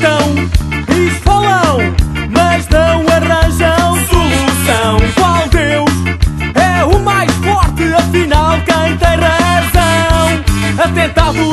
tocam e falam, mas não é arranjam solução. Qual Deus é o mais forte? Afinal, quem tem razão? Atentado